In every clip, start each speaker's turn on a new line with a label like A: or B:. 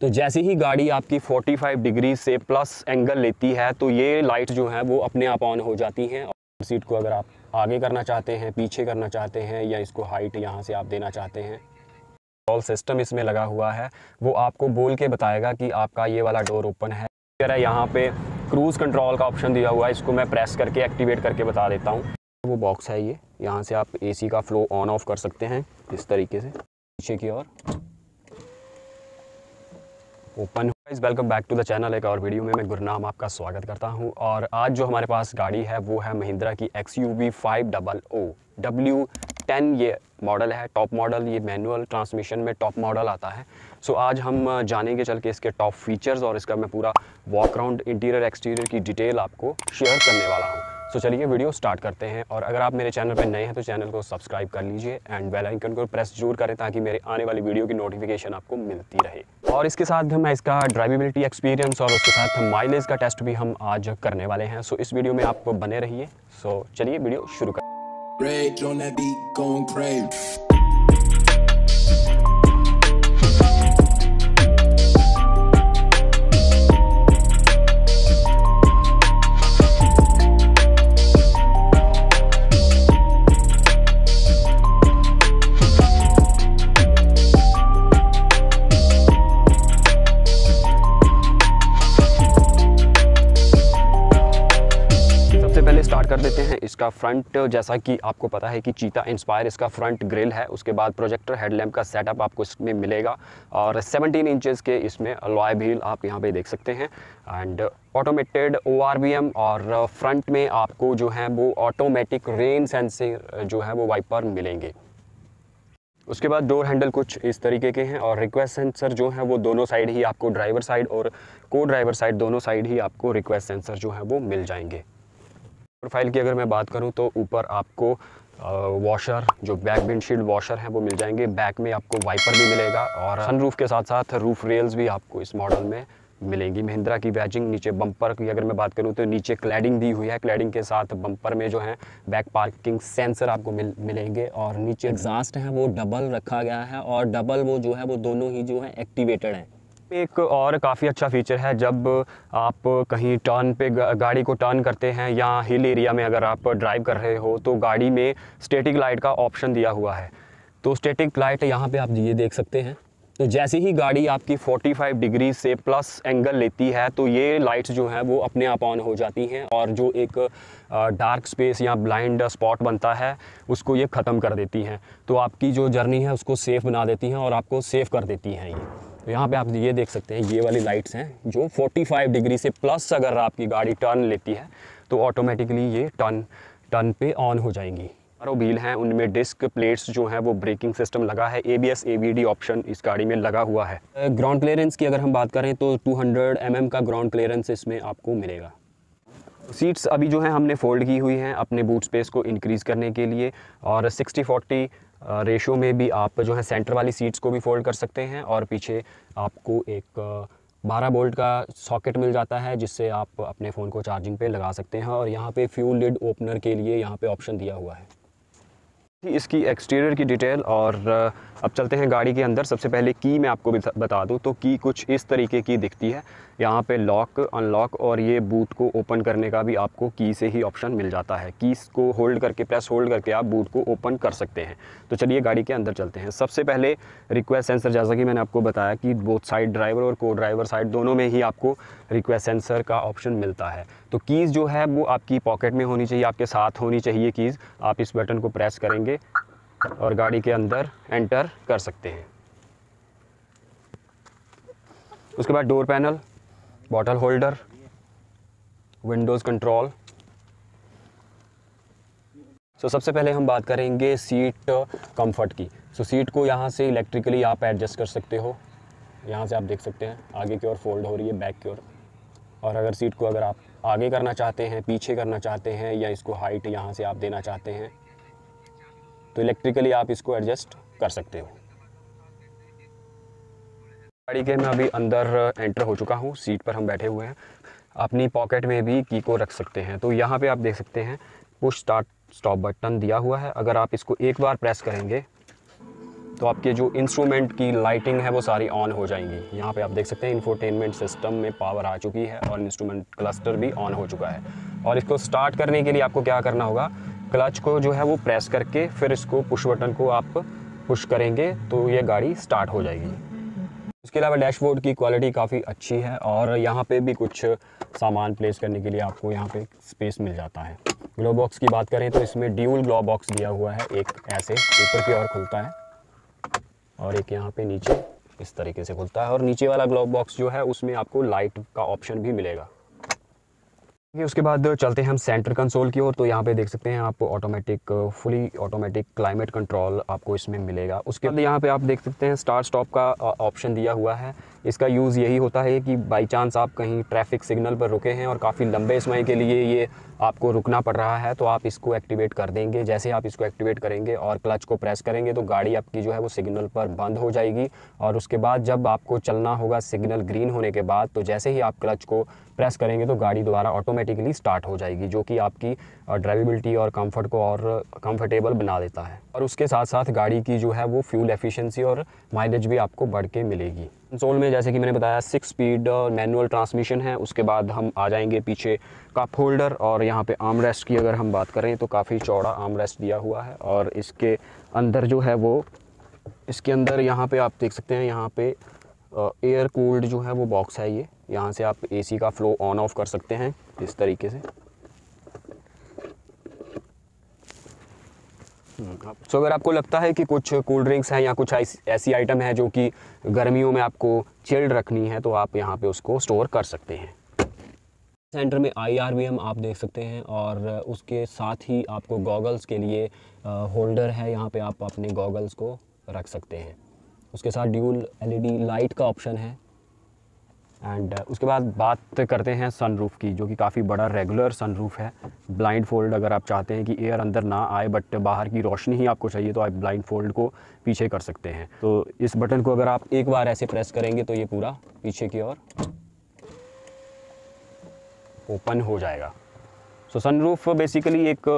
A: तो जैसे ही गाड़ी आपकी 45 डिग्री से प्लस एंगल लेती है तो ये लाइट जो है वो अपने आप ऑन हो जाती हैं और सीट को अगर आप आगे करना चाहते हैं, पीछे करना चाहते हैं या इसको हाइट यहाँ से आप देना चाहते हैं ऑल सिस्टम इसमें लगा हुआ है। वो आपको बोल के बताएगा कि आपका ये वाला डोर ओपन है। यहाँ पे क्रूज़ कंट्रोल का ऑप्शन दिया हुआ है, इसको मैं प्रेस करके एक्टिवेट करके बता देता हूँ। वो बॉक्स है ये, यहाँ से आप एसी का फ्लो ऑन ऑफ़ कर सकते हैं, इस तरीके से, पीछे की ओर। Open welcome back to the channel एक और वीडियो में मैं गुरनाम आपका स्वागत करता हूँ। और आज जो हमारे पास गाड़ी है वो है महिंद्रा की X U V five double O W ten ये मॉडल है टॉप मॉडल ये मैनुअल ट्रांसमिशन में टॉप मॉडल आता है। सो so, आज हम जानेंगे चल के इसके टॉप फीचर्स और इसका मैं पूरा वॉक राउंड इंटीरियर एक्सटीरियर की डिटेल आपको शेयर करने वाला हूँ। सो चलिए वीडियो स्टार्ट करते हैं और अगर आप मेरे चैनल पर नए हैं तो चैनल को सब्सक्राइब कर लीजिए एंड बेल आइकन को प्रेस ज़रूर करें ताकि मेरे आने वाली वीडियो की नोटिफिकेशन आपको मिलती रहे। और इसके साथ हम इसका ड्राइवेबिलिटी एक्सपीरियंस और उसके साथ हम माइलेज का टेस्ट भी हम आज करने वाले हैं। सो इस वीडियो में आप बने रहिए। सो चलिए वीडियो शुरू करें इसका फ्रंट जैसा कि आपको पता है कि चीता इंस्पायर इसका फ्रंट ग्रिल है। उसके बाद प्रोजेक्टर हेडलैम्प का सेटअप आपको इसमें मिलेगा। और 17 इंचेस के इसमें लॉय व्हील आप यहाँ पे देख सकते हैं। एंड ऑटोमेटेड ओआरबीएम और फ्रंट में आपको जो है वो ऑटोमेटिक रेन सेंसर जो है वो वाइपर मिलेंगे। उसके बाद डोर हैंडल कुछ इस तरीके के हैं और रिक्वेस्ट सेंसर जो है वो दोनों साइड ही आपको ड्राइवर साइड और को ड्राइवर साइड दोनों साइड ही आपको रिक्वेस्ट सेंसर जो है वो मिल जाएँगे। प्रोफ़ाइल की अगर मैं बात करूँ तो ऊपर आपको वॉशर जो बैक विंडशील्ड वॉशर है, वो मिल जाएँगे। बैक में आपको वाइपर भी मिलेगा और सनरूफ के साथ साथ रूफ रेल्स भी आपको इस मॉडल में मिलेंगी। महिंद्रा की बैजिंग नीचे बम्पर की अगर मैं बात करूँ तो नीचे क्लैडिंग दी हुई है। क्लैडिंग के साथ बम्पर में जो है बैक पार्किंग सेंसर आपको मिल, मिलेंगे और नीचे एग्जास्ट है, वो डबल रखा गया है और डबल वो जो है, वो दोनों ही जो है एक्टिवेटेड हैं। एक और काफ़ी अच्छा फीचर है, जब आप कहीं टर्न पे गाड़ी को टर्न करते हैं या हिल एरिया में अगर आप ड्राइव कर रहे हो तो गाड़ी में स्टेटिक लाइट का ऑप्शन दिया हुआ है। तो स्टेटिक लाइट यहाँ पे आप ये देख सकते हैं। तो जैसे ही गाड़ी आपकी 45 डिग्री से प्लस एंगल लेती है तो ये लाइट्स जो हैं वो अपने आप ऑन हो जाती हैं और जो एक डार्क स्पेस या ब्लाइंड स्पॉट बनता है, उसको ये ख़त्म कर देती हैं। तो आपकी जो जर्नी है, उसको सेफ़ बना देती हैं और आपको सेफ़ कर देती हैं ये। तो यहाँ पे आप ये देख सकते हैं, ये वाली लाइट्स हैं जो 45 डिग्री से प्लस अगर आपकी गाड़ी टर्न लेती है तो ऑटोमेटिकली ये टर्न टर्न पे ऑन हो जाएँगी। चारों व्हील हैं, उनमें डिस्क प्लेट्स जो हैं, वो ब्रेकिंग सिस्टम लगा है A B S A B D option इस गाड़ी में लगा हुआ है। ग्राउंड क्लियरेंस की अगर हम बात करें तो 200 हंड्रेड mm का ग्राउंड क्लियरेंस इसमें आपको मिलेगा। सीट्स अभी जो है, हमने फोल्ड की हुई हैं अपने बूट स्पेस को इंक्रीज़ करने के लिए और 60 40 रेशो में भी आप जो है सेंटर वाली सीट्स को भी फोल्ड कर सकते हैं और पीछे आपको एक 12 बोल्ट का सॉकेट मिल जाता है, जिससे आप अपने फ़ोन को चार्जिंग पे लगा सकते हैं और यहाँ पे फ्यूल लिड ओपनर के लिए यहाँ पे ऑप्शन दिया हुआ है। इसकी एक्सटीरियर की डिटेल और अब चलते हैं गाड़ी के अंदर। सबसे पहले की मैं आपको बता दूँ तो की कुछ इस तरीके की दिखती है। यहाँ पे लॉक अनलॉक और ये बूट को ओपन करने का भी आपको की से ही ऑप्शन मिल जाता है। कीस को होल्ड करके प्रेस होल्ड करके आप बूट को ओपन कर सकते हैं। तो चलिए गाड़ी के अंदर चलते हैं। सबसे पहले रिक्वेस्ट सेंसर जैसा कि मैंने आपको बताया कि बोथ साइड ड्राइवर और को ड्राइवर साइड दोनों में ही आपको रिक्वेस्ट सेंसर का ऑप्शन मिलता है। तो कीज़ जो है, वो आपकी पॉकेट में होनी चाहिए, आपके साथ होनी चाहिए कीज़ आप इस बटन को प्रेस करेंगे और गाड़ी के अंदर एंटर कर सकते हैं। उसके बाद door panel bottle holder windows control so सबसे पहले हम बात करेंगे सीट कंफर्ट की। सो so, सीट को यहाँ से इलेक्ट्रिकली आप एडजस्ट कर सकते हो। यहाँ से आप देख सकते हैं आगे की ओर फोल्ड हो रही है बैक की ओर। और अगर सीट को अगर आप आगे करना चाहते हैं पीछे करना चाहते हैं या इसको हाइट यहाँ से आप देना चाहते हैं तो इलेक्ट्रिकली आप इसको एडजस्ट कर सकते हो। गाड़ी के मैं अभी अंदर एंटर हो चुका हूँ सीट पर हम बैठे हुए हैं। अपनी पॉकेट में भी की को रख सकते हैं। तो यहाँ पे आप देख सकते हैं पुश स्टार्ट स्टॉप बटन दिया हुआ है। अगर आप इसको एक बार प्रेस करेंगे तो आपके जो इंस्ट्रूमेंट की लाइटिंग है, वो सारी ऑन हो जाएँगी। यहाँ पे आप देख सकते हैं इंफोटेनमेंट सिस्टम में पावर आ चुकी है और इंस्ट्रूमेंट क्लस्टर भी ऑन हो चुका है। और इसको स्टार्ट करने के लिए आपको क्या करना होगा क्लच को जो है वो प्रेस करके फिर इसको पुश बटन को आप पुश करेंगे तो ये गाड़ी स्टार्ट हो जाएगी। इसके अलावा डैशबोर्ड की क्वालिटी काफ़ी अच्छी है और यहाँ पे भी कुछ सामान प्लेस करने के लिए आपको यहाँ पे स्पेस मिल जाता है। ग्लो बॉक्स की बात करें तो इसमें ड्यूल ग्लो बॉक्स दिया हुआ है। एक ऐसे ऊपर की ओर खुलता है और एक यहाँ पे नीचे इस तरीके से खुलता है और नीचे वाला ग्लो बॉक्स जो है उसमें आपको लाइट का ऑप्शन भी मिलेगा। उसके बाद चलते हैं हम सेंटर कंसोल की ओर। तो यहाँ पे देख सकते हैं आपको automatic fully automatic climate control आपको इसमें मिलेगा। उसके बाद यहाँ पे आप देख सकते हैं स्टार स्टॉप का ऑप्शन दिया हुआ है। इसका यूज़ यही होता है कि बाई चांस आप कहीं ट्रैफ़िक सिग्नल पर रुके हैं और काफ़ी लंबे समय के लिए ये आपको रुकना पड़ रहा है तो आप इसको एक्टिवेट कर देंगे। जैसे आप इसको एक्टिवेट करेंगे और क्लच को प्रेस करेंगे तो गाड़ी आपकी जो है वो सिग्नल पर बंद हो जाएगी। और उसके बाद जब आपको चलना होगा सिग्नल ग्रीन होने के बाद तो जैसे ही आप क्लच को प्रेस करेंगे तो गाड़ी दोबारा ऑटोमेटिकली स्टार्ट हो जाएगी, जो कि आपकी ड्राइवेबिलिटी और कंफर्ट को और कंफर्टेबल बना देता है। और उसके साथ साथ गाड़ी की जो है वो फ्यूल एफिशिएंसी और माइलेज भी आपको बढ़ के मिलेगी। कंसोल में, जैसे कि मैंने बताया सिक्स स्पीड मैनुअल ट्रांसमिशन है। उसके बाद हम आ जाएँगे पीछे कप होल्डर और यहाँ पे आर्म रेस्ट की अगर हम बात करें तो काफ़ी चौड़ा आर्म रेस्ट दिया हुआ है। और इसके अंदर जो है वो, इसके अंदर यहाँ पे आप देख सकते हैं, यहाँ पे एयर कूल्ड जो है वो बॉक्स है ये। यहाँ से आप एसी का फ्लो ऑन ऑफ़ कर सकते हैं, इस तरीके से। सो so, अगर आपको लगता है कि कुछ कोल्ड ड्रिंक्स हैं या कुछ ऐसी आइटम है जो कि गर्मियों में आपको चिल्ड रखनी है तो आप यहाँ पे उसको स्टोर कर सकते हैं। सेंटर में आई आर आप देख सकते हैं और उसके साथ ही आपको गॉगल्स के लिए होल्डर है। यहाँ पे आप अपने गॉगल्स को रख सकते हैं। उसके साथ ड्यूल एलईडी लाइट का ऑप्शन है। एंड uh, उसके बाद बात करते हैं सनरूफ़ की जो कि काफ़ी बड़ा रेगुलर सनरूफ़ है। ब्लाइंड फोल्ड अगर आप चाहते हैं कि एयर अंदर ना आए बट बाहर की रोशनी ही आपको चाहिए तो आप ब्लाइंड फोल्ड को पीछे कर सकते हैं। तो इस बटन को अगर आप एक बार ऐसे प्रेस करेंगे तो ये पूरा पीछे की ओर ओपन हो जाएगा। सो सनरूफ़ बेसिकली एक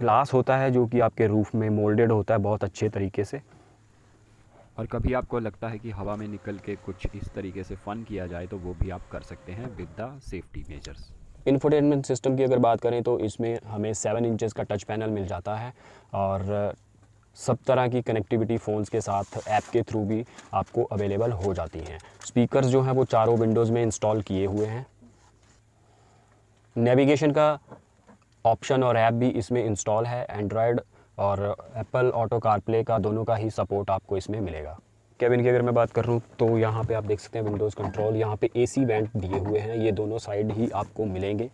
A: ग्लास होता है जो कि आपके रूफ़ में मोल्डेड होता है बहुत अच्छे तरीके से।
B: और कभी आपको लगता है कि हवा में निकल के कुछ इस तरीके से फ़न किया जाए तो वो भी आप कर सकते हैं with the safety measures
A: infotainment system की अगर बात करें तो इसमें हमें सेवन इंचज़ का टच पैनल मिल जाता है और सब तरह की कनेक्टिविटी फ़ोन्स के साथ ऐप के थ्रू भी आपको अवेलेबल हो जाती हैं। स्पीकर्स जो हैं, वो चारों विंडोज़ में इंस्टॉल किए हुए हैं। नेविगेशन का ऑप्शन और ऐप भी इसमें इंस्टॉल है। एंड्रॉयड और एप्पल ऑटो कारप्ले का दोनों का ही सपोर्ट आपको इसमें मिलेगा। केबिन की अगर मैं बात कर रहा हूँ तो यहाँ पे आप देख सकते हैं विंडोज़ कंट्रोल यहाँ पे एसी वेंट दिए हुए हैं। ये दोनों साइड ही आपको मिलेंगे।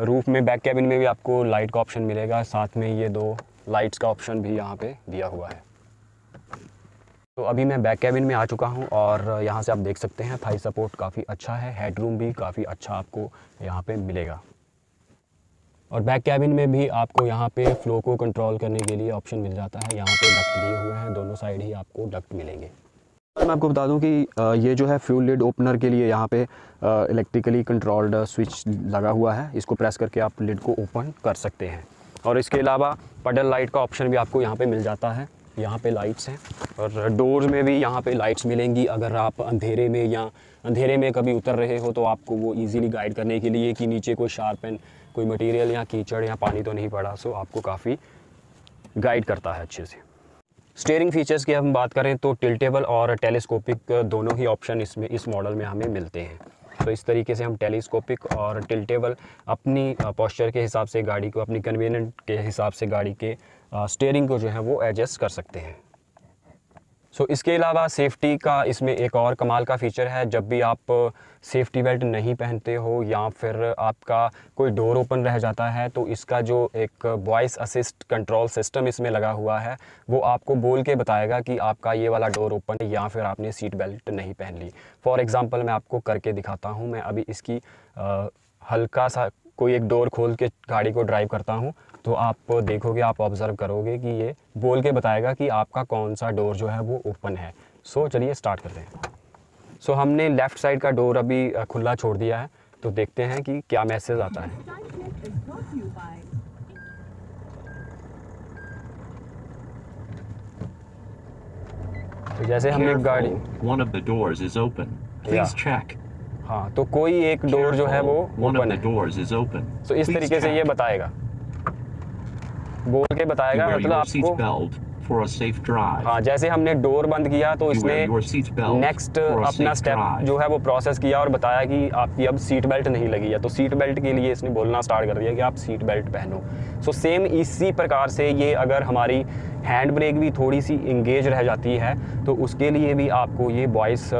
A: रूफ में बैक कैबिन में भी आपको लाइट का ऑप्शन मिलेगा। साथ में ये दो लाइट्स का ऑप्शन भी यहाँ पे दिया हुआ है। तो अभी मैं बैक कैबिन में आ चुका हूँ और यहाँ से आप देख सकते हैं थाई सपोर्ट काफ़ी अच्छा है। हेडरूम भी काफ़ी अच्छा आपको यहाँ पे मिलेगा। और बैक कैबिन में भी आपको यहाँ पे फ्लो को कंट्रोल करने के लिए ऑप्शन मिल जाता है। यहाँ पे डक्ट दिए हुए हैं, दोनों साइड ही आपको डक्ट मिलेंगे। मैं आपको बता दूँ कि ये जो है फ्यूल लिड ओपनर के लिए यहाँ पे इलेक्ट्रिकली कंट्रोल्ड स्विच लगा हुआ है। इसको प्रेस करके आप लिड को ओपन कर सकते हैं। और इसके अलावा पडल लाइट का ऑप्शन भी आपको यहाँ पे मिल जाता है। यहाँ पे लाइट्स हैं और डोर्स में भी यहाँ पे लाइट्स मिलेंगी। अगर आप अंधेरे में या अंधेरे में कभी उतर रहे हो तो आपको वो इजीली गाइड करने के लिए कि नीचे कोई शार्प एंड कोई मटेरियल या कीचड़ या पानी तो नहीं पड़ा सो आपको काफ़ी गाइड करता है अच्छे से। स्टेयरिंग फीचर्स की हम बात करें तो टिल्टेबल और टेलीस्कोपिक दोनों ही ऑप्शन इसमें, इस मॉडल में हमें मिलते हैं। तो इस तरीके से हम टेलीस्कोपिक और टिल्टेबल अपनी पॉस्चर के हिसाब से, गाड़ी को, अपनी कन्वीनियंट के हिसाब से गाड़ी के स्टेयरिंग को जो है वो एडजस्ट कर सकते हैं। सो इसके अलावा सेफ्टी का इसमें एक और कमाल का फ़ीचर है जब भी आप सेफ्टी बेल्ट नहीं पहनते हो या फिर आपका कोई डोर ओपन रह जाता है तो इसका जो एक वॉइस असिस्ट कंट्रोल सिस्टम इसमें लगा हुआ है वो आपको बोल के बताएगा कि आपका ये वाला डोर ओपन है या फिर आपने सीट बेल्ट नहीं पहन ली। फॉर एग्ज़ाम्पल मैं आपको करके दिखाता हूँ मैं अभी इसकी आ, हल्का सा कोई एक डोर खोल के गाड़ी को ड्राइव करता हूँ तो आप देखोगे आप ऑब्ज़र्व करोगे कि ये बोल के बताएगा कि आपका कौन सा डोर जो है वो ओपन है। सो चलिए स्टार्ट करते हैं। सो हमने लेफ़्ट साइड का डोर अभी खुला छोड़ दिया है। तो देखते हैं कि क्या मैसेज आता है। तो जैसे हमने गाड़ी
C: of the doors is open. Please
A: Yeah.
C: check.
A: हाँ तो कोई एक डोर जो है वो ओपन है।
C: doors is open.
A: तो इस तरीके से ये बताएगा। बोल के बताएगा मतलब आपको
C: for a safe drive.
A: हाँ जैसे हमने डोर बंद किया तो इसने नेक्स्ट अपना स्टेप जो है वो प्रोसेस किया और बताया कि आपकी अब सीट बेल्ट नहीं लगी है। तो सीट बेल्ट के लिए इसने बोलना स्टार्ट कर दिया कि आप सीट बेल्ट पहनो। सो so, सेम इसी प्रकार से ये अगर हमारी हैंड ब्रेक भी थोड़ी सी इंगेज रह जाती है तो उसके लिए भी आपको ये वॉइस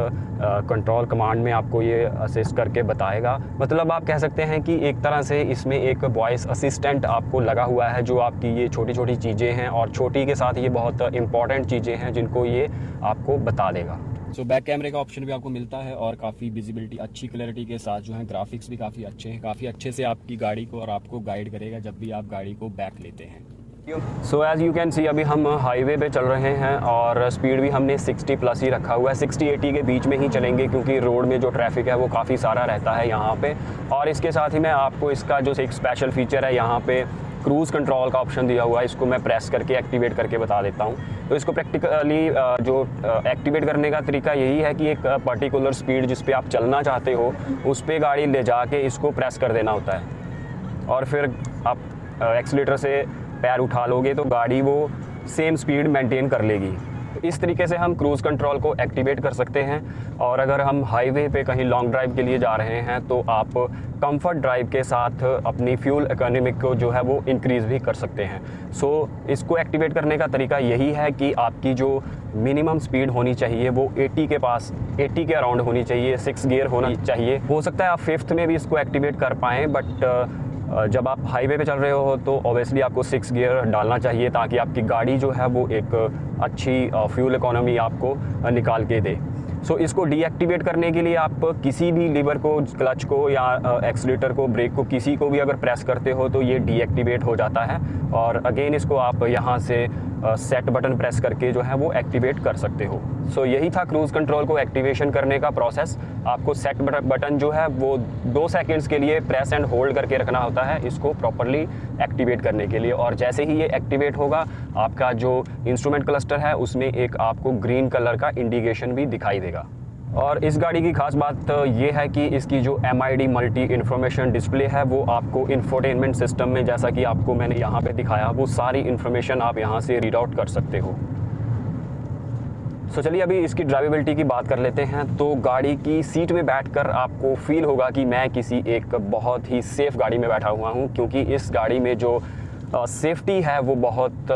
A: कंट्रोल कमांड में आपको ये असिस्ट करके बताएगा। मतलब आप कह सकते हैं कि एक तरह से इसमें एक वॉइस असिस्टेंट आपको लगा हुआ है जो आपकी ये छोटी छोटी चीज़ें हैं और छोटी के साथ ये बहुत इंपॉर्टेंट चीज़ें हैं जिनको ये आपको बता देगा। सो बैक कैमरे का ऑप्शन भी आपको मिलता है और काफ़ी विजिबिलिटी अच्छी क्लैरिटी के साथ जो है ग्राफिक्स भी काफ़ी अच्छे हैं। काफ़ी अच्छे से आपकी गाड़ी को और आपको गाइड करेगा जब भी आप गाड़ी को बैक लेते हैं। So as you can see अभी हम हाईवे पे चल रहे हैं और स्पीड भी हमने 60 प्लस ही रखा हुआ है। 60 80 के बीच में ही चलेंगे क्योंकि रोड में जो ट्रैफ़िक है वो काफ़ी सारा रहता है यहाँ पे। और इसके साथ ही मैं आपको इसका जो एक स्पेशल फीचर है यहाँ पे क्रूज़ कंट्रोल का ऑप्शन दिया हुआ है, इसको मैं प्रेस करके, एक्टिवेट करके बता देता हूँ। तो इसको प्रैक्टिकली जो एक्टिवेट करने का तरीका यही है कि एक पर्टिकुलर स्पीड जिस पर आप चलना चाहते हो, उस पर गाड़ी ले जा के इसको प्रेस कर देना होता है। और फिर आप एक्सीटर से पैर उठा लोगे तो गाड़ी वो सेम स्पीड मेंटेन कर लेगी। इस तरीके से हम क्रूज़ कंट्रोल को एक्टिवेट कर सकते हैं। और अगर हम हाईवे पे कहीं लॉन्ग ड्राइव के लिए जा रहे हैं तो आप कंफर्ट ड्राइव के साथ अपनी फ्यूल इकोनॉमिक को जो है वो इंक्रीज़ भी कर सकते हैं। सो so, इसको एक्टिवेट करने का तरीका यही है कि आपकी जो मिनिमम स्पीड होनी चाहिए वो 80 के पास 80 के अराउंड होनी चाहिए सिक्स गियर होना चाहिए। हो सकता है आप फिफ्थ में भी इसको एक्टिवेट कर पाएँ बट जब आप हाईवे पे चल रहे हो तो ऑब्वियसली आपको सिक्स गियर डालना चाहिए ताकि आपकी गाड़ी जो है वो एक अच्छी फ्यूल इकोनॉमी आपको निकाल के दे। सो so, इसको डीएक्टिवेट करने के लिए आप किसी भी लीवर को क्लच को या एक्सलेटर को ब्रेक को किसी को भी अगर प्रेस करते हो तो ये डीएक्टिवेट हो जाता है। और अगेन इसको आप यहाँ से सेट बटन प्रेस करके जो है वो एक्टिवेट कर सकते हो। सो so, यही था क्रूज़ कंट्रोल को एक्टिवेशन करने का प्रोसेस आपको सेट बटन जो है वो दो सेकेंड्स के लिए प्रेस एंड होल्ड करके रखना होता है इसको प्रॉपरली एक्टिवेट करने के लिए। और जैसे ही ये एक्टिवेट होगा आपका जो इंस्ट्रूमेंट क्लस्टर है उसमें एक आपको ग्रीन कलर का इंडिकेशन भी दिखाई देगा। और इस गाड़ी की खास बात ये है कि इसकी जो M I D multi information display है, वो आपको इन्फोटेनमेंट सिस्टम में, जैसा कि आपको मैंने यहाँ पे दिखाया, वो सारी इन्फॉर्मेशन आप यहाँ से रीड आउट कर सकते हो। सो चलिए अभी इसकी ड्राइवेबिलिटी की बात कर लेते हैं। तो गाड़ी की सीट में बैठकर आपको फील होगा कि मैं किसी एक बहुत ही सेफ़ गाड़ी में बैठा हुआ हूँ, क्योंकि इस गाड़ी में जो सेफ्टी है, वो बहुत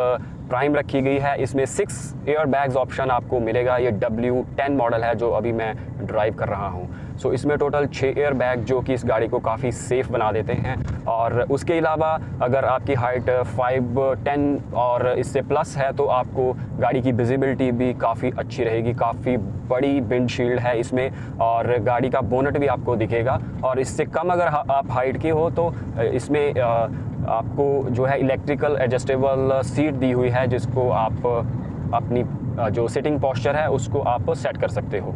A: प्राइम रखी गई है। इसमें सिक्स एयर बैग्स ऑप्शन आपको मिलेगा। ये डब्ल्यू टेन मॉडल है जो अभी मैं ड्राइव कर रहा हूँ। सो इसमें टोटल छः एयर बैग जो कि इस गाड़ी को काफ़ी सेफ़ बना देते हैं। और उसके अलावा अगर आपकी हाइट फाइव टेन और इससे प्लस है तो आपको गाड़ी की विजिबिलिटी भी काफ़ी अच्छी रहेगी, काफ़ी बड़ी विंडशील्ड है इसमें और गाड़ी का बोनट भी आपको दिखेगा। और इससे कम अगर आप हाइट के हो तो इसमें आपको जो है इलेक्ट्रिकल एडजस्टेबल सीट दी हुई है, जिसको आप अपनी जो सिटिंग पॉस्चर है, उसको आप सेट कर सकते हो।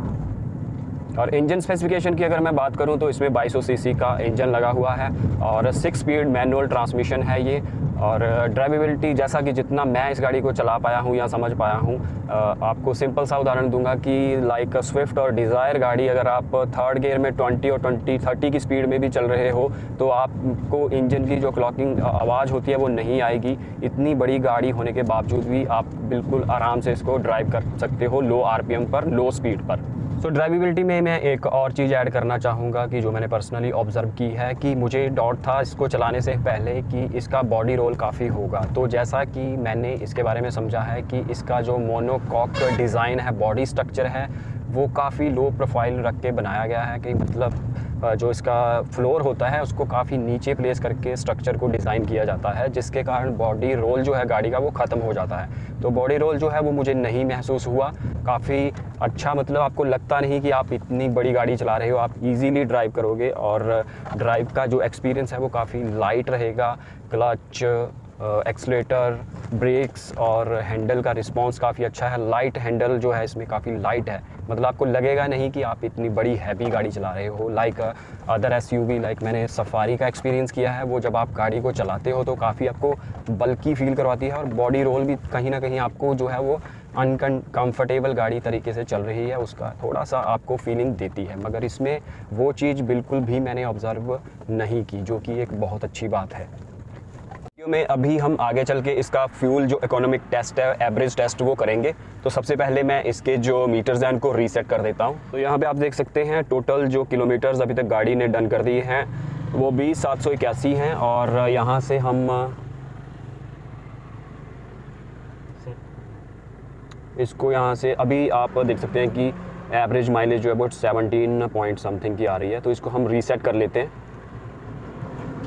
A: और इंजन स्पेसिफिकेशन की अगर मैं बात करूँ तो इसमें 2200 सीसी का इंजन लगा हुआ है और सिक्स स्पीड मैनुअल ट्रांसमिशन है ये। और ड्राइवेबिलिटी जैसा कि जितना मैं इस गाड़ी को चला पाया हूँ या समझ पाया हूँ आपको सिंपल सा उदाहरण दूँगा कि लाइक स्विफ्ट और डिज़ायर गाड़ी अगर आप थर्ड गियर में 20 और 20 30 की स्पीड में भी चल रहे हो तो आपको इंजन की जो क्लॉकिंग आवाज़ होती है वो नहीं आएगी। इतनी बड़ी गाड़ी होने के बावजूद भी आप बिल्कुल आराम से इसको ड्राइव कर सकते हो लो आरपीएम पर लो स्पीड पर। सो so, ड्राइविबिलिटी में मैं एक और चीज़ ऐड करना चाहूँगा कि जो मैंने पर्सनली ऑब्ज़र्व की है कि मुझे डॉट था इसको चलाने से पहले कि इसका बॉडी रोल काफ़ी होगा। तो जैसा कि मैंने इसके बारे में समझा है कि इसका जो मोनोकॉक डिज़ाइन है बॉडी स्ट्रक्चर है वो काफ़ी लो प्रोफ़ाइल रख के बनाया गया है कि मतलब जो इसका फ्लोर होता है, उसको काफ़ी नीचे प्लेस करके स्ट्रक्चर को डिज़ाइन किया जाता है, जिसके कारण बॉडी रोल जो है गाड़ी का वो ख़त्म हो जाता है। तो बॉडी रोल जो है वो मुझे नहीं महसूस हुआ। काफ़ी अच्छा मतलब आपको लगता नहीं कि आप इतनी बड़ी गाड़ी चला रहे हो, आप इजीली ड्राइव करोगे और ड्राइव का जो एक्सपीरियंस है वो काफ़ी लाइट रहेगा। क्लच एक्सलेटर ब्रेक्स और हैंडल का रिस्पांस काफ़ी अच्छा है। लाइट हैंडल जो है, इसमें काफ़ी लाइट है। मतलब आपको लगेगा नहीं कि आप इतनी बड़ी हैवी गाड़ी चला रहे हो। Like other S U like मैंने सफारी का एक्सपीरियंस किया है, वो जब आप गाड़ी को चलाते हो तो काफ़ी आपको बल्कि फील करवाती है और बॉडी रोल भी कहीं ना कहीं आपको जो है, वो अनकन
D: अनकम्फर्टेबल गाड़ी तरीके से चल रही है, उसका थोड़ा सा आपको फीलिंग देती है। मगर इसमें वो चीज़ बिल्कुल भी मैंने ऑब्ज़र्व नहीं की, जो कि एक बहुत अच्छी बात है। में अभी हम आगे चल के इसका फ्यूल जो इकोनॉमिक टेस्ट है एवरेज टेस्ट वो करेंगे। तो सबसे पहले मैं इसके जो मीटर्स हैं, उनको रीसेट कर देता हूँ। तो यहाँ पे आप देख सकते हैं टोटल जो किलोमीटर्स अभी तक गाड़ी ने डन कर दिए हैं, वो भी सात सौ इक्यासी हैं। और यहाँ से हम, इसको यहाँ से अभी आप देख सकते हैं कि एवरेज माइलेज जो है वो सेवनटीन पॉइंट समथिंग की आ रही है। तो इसको हम रीसेट कर लेते हैं।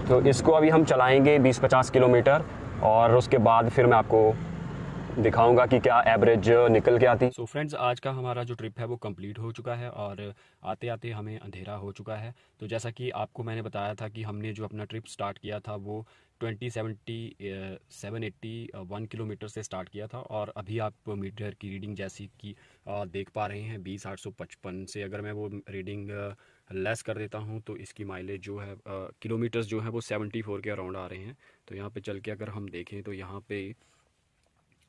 D: तो इसको अभी हम चलाएँगे 20-50 किलोमीटर और उसके बाद फिर मैं आपको दिखाऊँगा कि क्या एवरेज निकल के आती।
A: सो so फ्रेंड्स आज का हमारा जो ट्रिप है वो कंप्लीट हो चुका है और आते आते हमें अंधेरा हो चुका है। तो जैसा कि आपको मैंने बताया था कि हमने जो अपना ट्रिप स्टार्ट किया था वो twenty seventy seven eighty one kilometre से स्टार्ट किया था और अभी आप मीटर की रीडिंग जैसी कि देख पा रहे हैं बीस आठ सौ पचपन से। अगर मैं वो रीडिंग लेस कर देता हूँ तो इसकी माइलेज जो है किलोमीटर्स जो है वो सेवेंटी फोर के अराउंड आ रहे हैं। तो यहाँ पे चल के अगर हम देखें तो यहाँ पे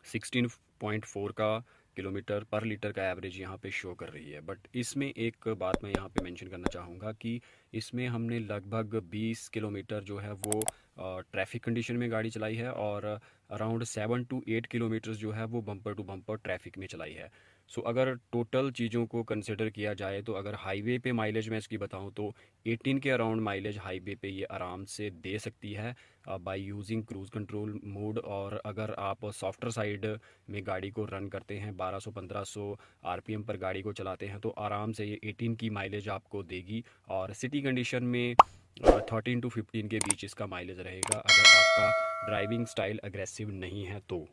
A: 16.4 का किलोमीटर पर लीटर का एवरेज यहाँ पे शो कर रही है। बट इसमें एक बात मैं यहाँ पे मेंशन करना चाहूँगा कि इसमें हमने लगभग 20 किलोमीटर जो है वो ट्रैफ़िक कंडीशन में गाड़ी चलाई है और around seven two eight kilometres जो है वो बम्पर टू बम्पर ट्रैफ़िक में चलाई है। सो so, अगर टोटल चीज़ों को कंसिडर किया जाए तो अगर हाईवे पे माइलेज मैं इसकी बताऊँ तो 18 के अराउंड माइलेज हाईवे पे ये आराम से दे सकती है by using cruise control mode और अगर आप सॉफ्टर साइड में गाड़ी को रन करते हैं 1200-1500 आरपीएम पर गाड़ी को चलाते हैं तो आराम से ये 18 की माइलेज आपको देगी और सिटी कंडीशन में थर्टीन टू फिफ्टीन के बीच इसका माइलेज रहेगा अगर आपका ड्राइविंग स्टाइल अग्रेसिव नहीं है तो।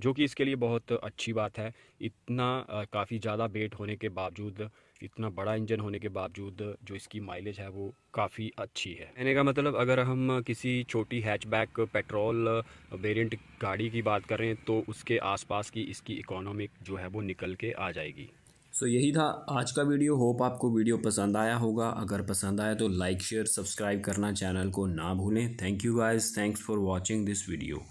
A: जो कि इसके लिए बहुत अच्छी बात है। इतना काफ़ी ज़्यादा वेट होने के बावजूद इतना बड़ा इंजन होने के बावजूद जो इसकी माइलेज है वो काफ़ी अच्छी है। कहने का मतलब अगर हम किसी छोटी हैचबैक पेट्रोल वेरिएंट गाड़ी की बात करें तो उसके आसपास की इसकी इकोनॉमिक जो है वो निकल के आ जाएगी।
E: सो so, यही था आज का वीडियो। होप आपको वीडियो पसंद आया होगा। अगर पसंद आया तो लाइक शेयर सब्सक्राइब करना चैनल को ना भूलें। Thank you guys thanks for watching this video